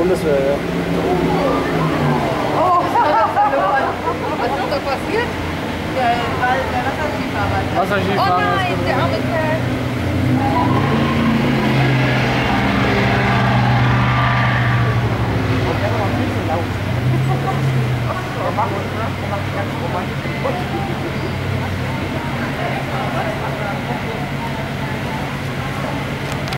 Bundeswehr, ja. Oh. Was ist da passiert? Der, der Wasserskifahrer. Wasserskifahrer Oh nein, der arme Kerl. Der macht, der macht ganz romantisch.